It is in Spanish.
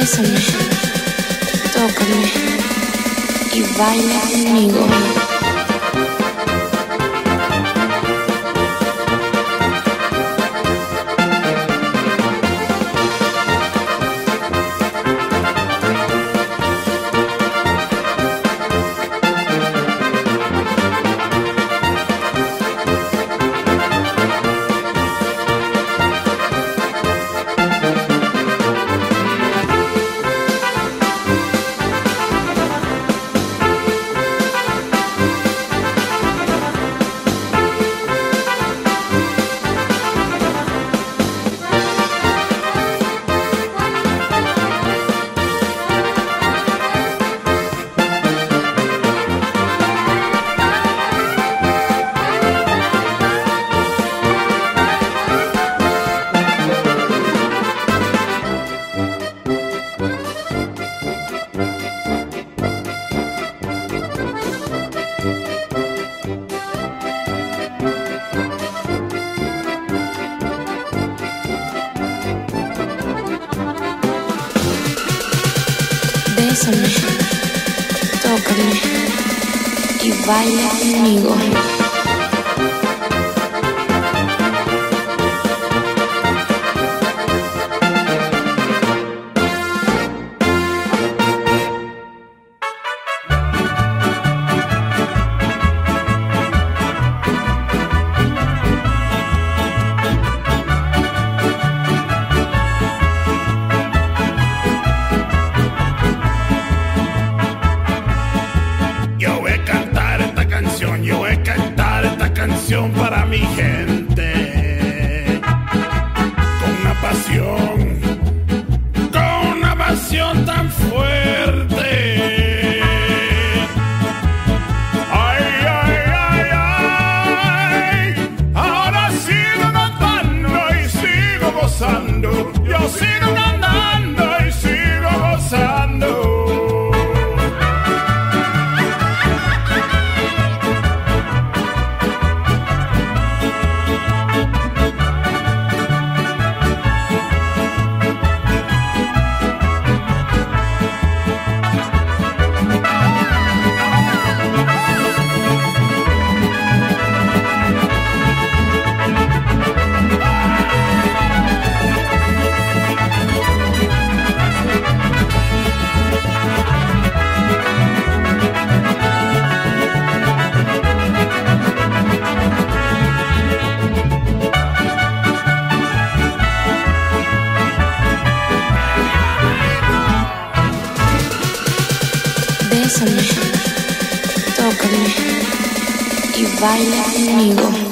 Bésame, tócame y baila conmigo. Bésame, tócame y baila conmigo. Canción para mi gente. Το κάνει και βάλει σε μήκο.